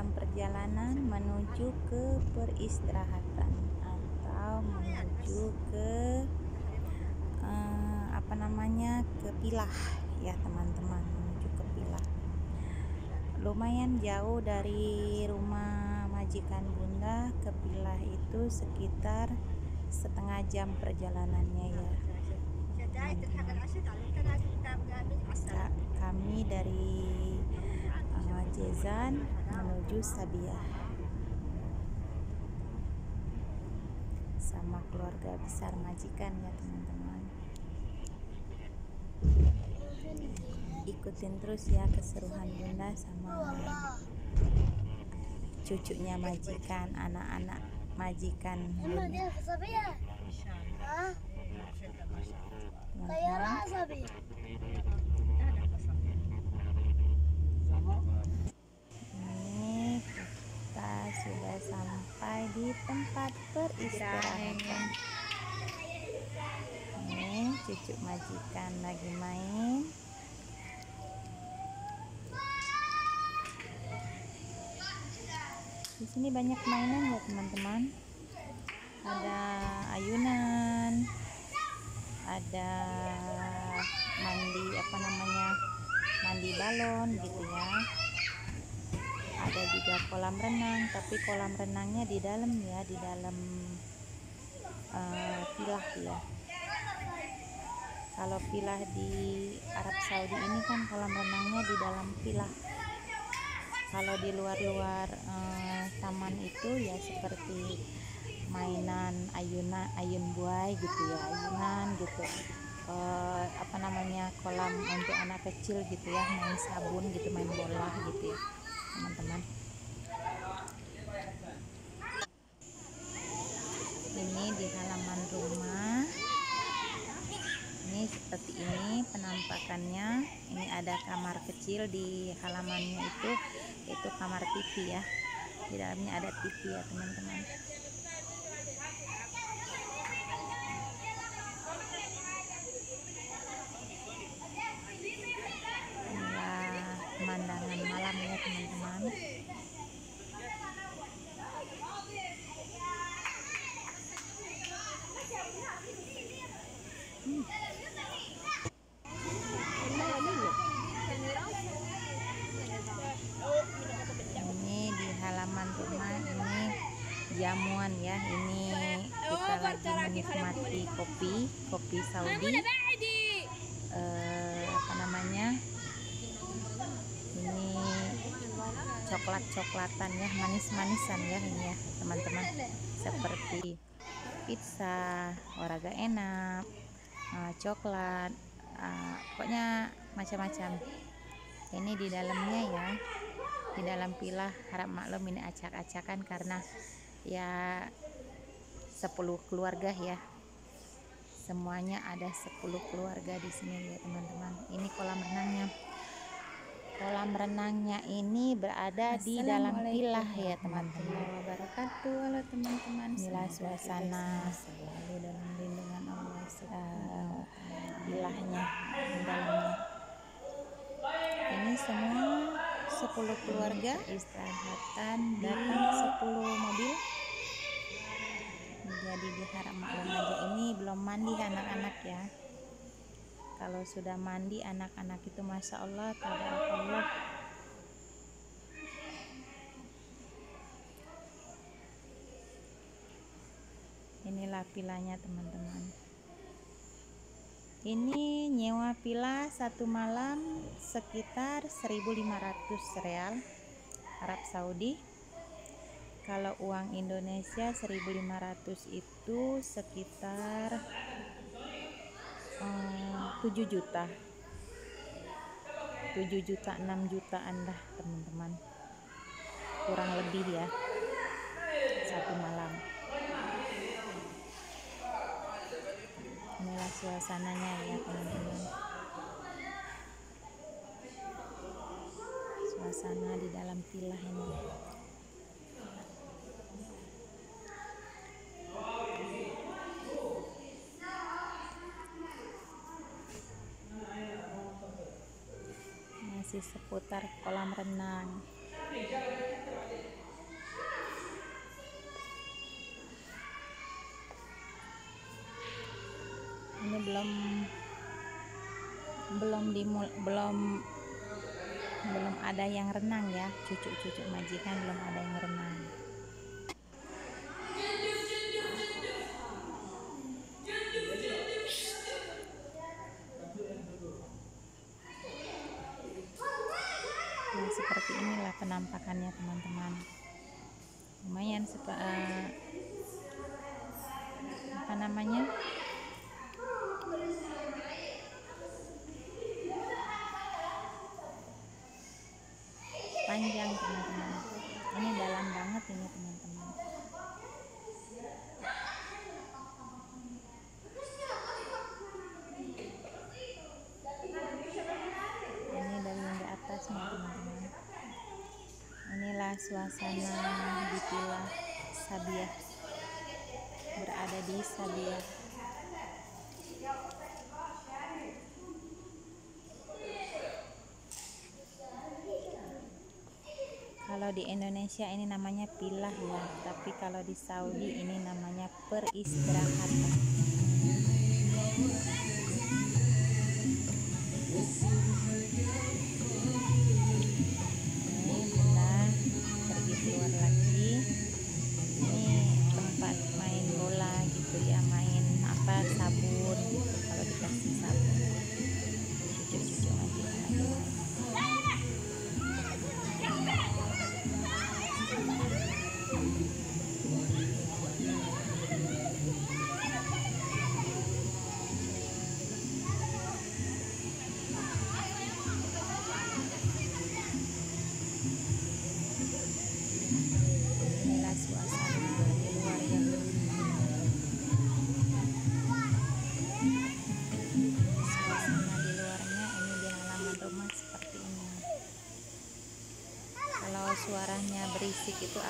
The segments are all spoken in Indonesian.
dalam perjalanan menuju ke peristirahatan atau menuju ke uh, apa namanya ke Pilah ya teman-teman menuju ke Pilah. Lumayan jauh dari rumah majikan bunda ke Pilah itu sekitar setengah jam perjalanannya ya. Kami dari Jezan menuju Sabiah. Sama keluarga besar majikan ya teman-teman. Ikutin terus ya keseruan bunda sama cucunya majikan anak-anak majikan. Bunda ini kita sudah sampai di tempat peristirahatan ini cucu majikan lagi main. Di sini banyak mainan ya teman-teman. Ada ayunan ada mandi apa namanya mandi balon gitu ya ada juga kolam renang tapi kolam renangnya di dalam ya di dalam uh, pilah ya kalau pilah di Arab Saudi ini kan kolam renangnya di dalam pilah. Kalau di luar-luar uh, taman itu ya seperti mainan ayunan ayun buai gitu ya ayunan gitu. Uh, apa namanya kolam untuk anak kecil gitu ya main sabun gitu main bola gitu ya teman-teman. Ini di halaman rumah. Ini seperti ini penampakannya. Ini ada kamar kecil di halamannya itu itu kamar TV ya. Di dalamnya ada TV ya teman-teman inilah pemandangan malam ya teman-teman hmm. ini di halaman rumah ini jamuan ya ini kita lagi menikmati kopi kopi Saudi. Uh, apa namanya? Ini coklat-coklatan ya manis-manisan ya ini ya teman-teman. Seperti pizza olahraga enak uh, coklat uh, pokoknya macam-macam. Ini di dalamnya ya di dalam pilah harap maklum ini acak-acakan karena ya 10 keluarga ya. Semuanya ada 10 keluarga di sini ya teman-teman. Ini kolam renangnya. Kolam renangnya ini berada di dalam pilah ya teman-teman. wabarakatuh. Halo teman-teman. Inilah suasana. selalu dalam lindungan Allah uh, pilahnya dalamnya. Ini semua 10 keluarga. Istirahatan datang 10 mobil. Jadi diharap maklum aja ini belum mandi anak-anak ya. Kalau sudah mandi anak-anak itu Masya Allah Allah inilah pilanya teman-teman ini nyewa pila satu malam sekitar 1500 real Arab Saudi. Kalau uang Indonesia 1500 itu sekitar um, 7 juta. 7 juta 6 jutaan dah teman-teman. Kurang lebih ya satu malam inilah suasananya ya teman-teman. Suasana di dalam pilah ini. Masih seputar kolam renang belum belum dimul belum belum ada yang renang ya. Cucu-cucu majikan belum ada yang renang nah seperti inilah penampakannya teman-teman lumayan uh, apa namanya panjang teman-teman. Ini dalam banget ini teman-teman. Ini dari yang di atas teman-teman. Inilah suasana di Pila Sabiah. Berada di Sabiah kalau di Indonesia ini namanya pilah ya tapi kalau di Saudi ini namanya peristirahatan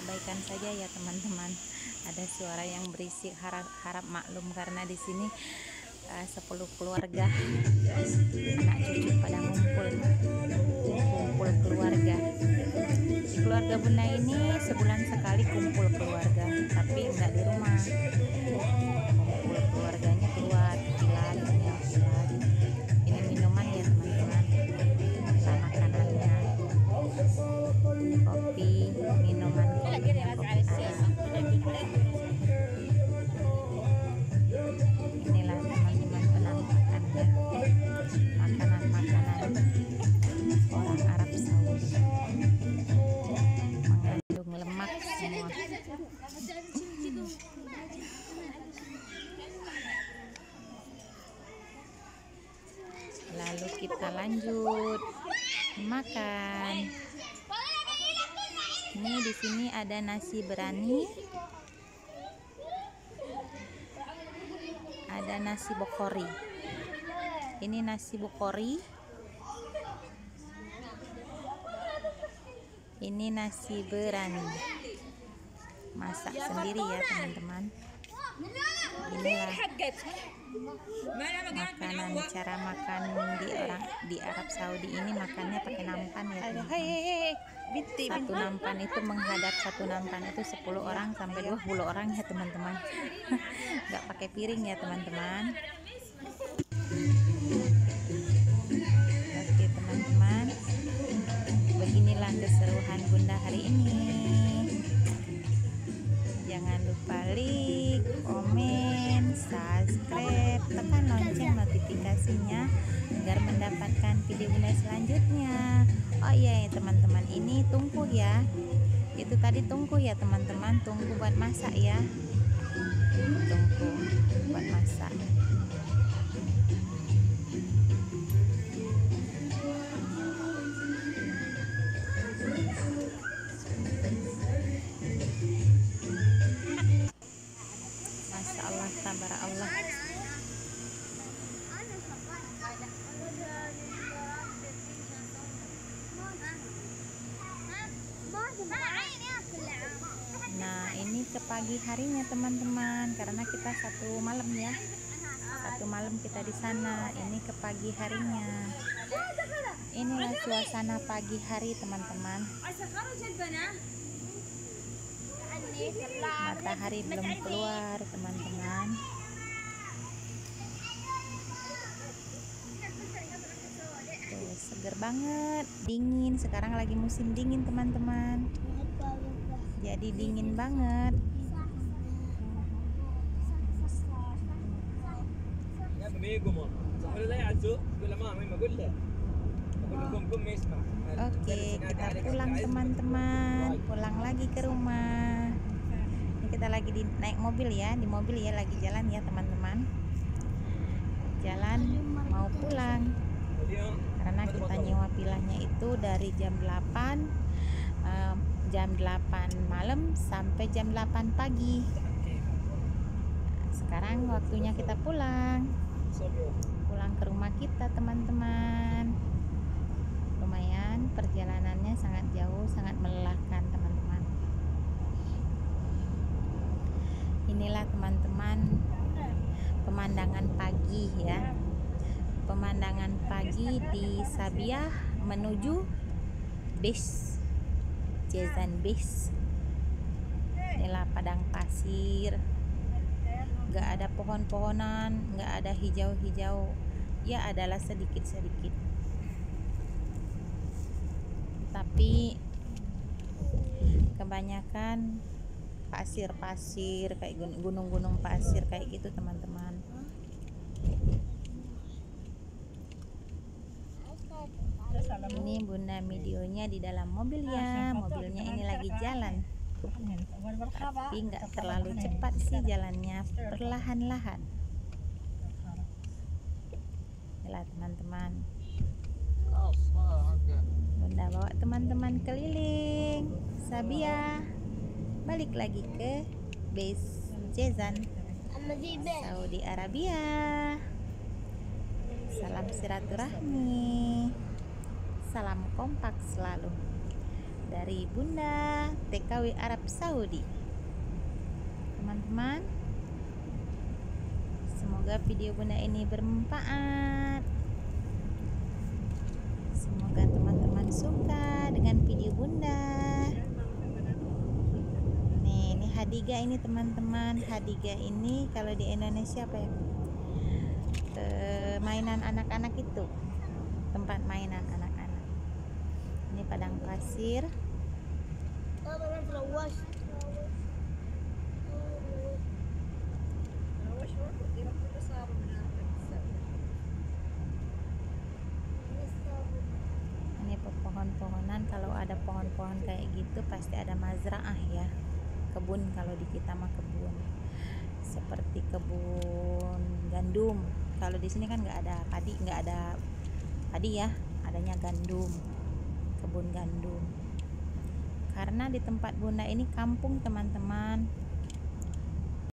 abaikan saja ya teman-teman. Ada suara yang berisik harap harap maklum karena di sini eh, uh, 10 keluarga anak cucu pada ngumpul kumpul keluarga. Keluarga bunda ini sebulan sekali kumpul keluarga tapi enggak di rumah penampakannya makanan-makanan orang Arab Saudi. Mengandung lemak lalu kita lanjut makan ini di sini ada nasi berani. Ada nasi bokori. Ini nasi bokori. Ini nasi berani. Masak sendiri ya teman-teman makanan cara makan di orang di Arab Saudi ini makannya pakai nampan ya teman-teman. satu nampan itu menghadap satu nampan itu 10 orang sampai 20 orang ya teman-teman. Nggak pakai piring ya teman-teman. Oke teman-teman. Beginilah keseruan bunda hari ini. Jangan lupa like tekan lonceng notifikasinya agar mendapatkan video bunda selanjutnya. Oh iya ya teman-teman ini tungku ya. Itu tadi tungku ya teman-teman. Tungku buat masak ya. Tungku buat masak pagi harinya teman-teman. Karena kita satu malam ya. Satu malam kita di sana. Ini ke pagi harinya. Inilah suasana pagi hari teman-teman. Matahari belum keluar teman-teman. Seger banget. Dingin. Sekarang lagi musim dingin teman-teman. Jadi dingin banget. Oke, kita pulang teman-teman. Pulang lagi ke rumah. Ini kita lagi di naik mobil ya, di mobil ya lagi jalan ya teman-teman. Jalan mau pulang. Karena kita nyewa pilahnya itu dari jam 8 um, jam 8 malam sampai jam 8 pagi. Sekarang waktunya kita pulang. Pulang ke rumah kita teman-teman. Lumayan perjalanannya sangat jauh sangat melelahkan teman-teman. Inilah teman-teman pemandangan pagi ya. Pemandangan pagi di Sabiah menuju bis Jezan bis. Inilah padang pasir gak ada pohon-pohonan gak ada hijau-hijau. Ya adalah sedikit-sedikit. Tapi kebanyakan pasir-pasir kayak gunung-gunung pasir kayak gitu teman-teman. Ini bunda videonya di dalam mobil ya. Mobilnya ini lagi jalan tapi nggak terlalu cepat sih jalannya. perlahan-lahan. Inilah teman-teman. Bunda bawa teman-teman keliling. Sabia balik lagi ke base Jezan Saudi Arabia. Salam silaturahmi. Salam kompak selalu dari Bunda TKW Arab Saudi. Teman-teman semoga video Bunda ini bermanfaat. Semoga teman-teman suka dengan video bunda. Nih ini Hadiga ini teman-teman. Hadiga ini kalau di Indonesia apa ya? E, mainan anak-anak itu. Tempat mainan ini padang pasir. Ini pohon-pohonan kalau ada pohon-pohon kayak gitu pasti ada mazraah ya. Kebun kalau di kita mah kebun. Seperti kebun gandum. Kalau di sini kan nggak ada padi nggak ada padi ya adanya gandum kebun gandum. Karena di tempat bunda ini kampung teman-teman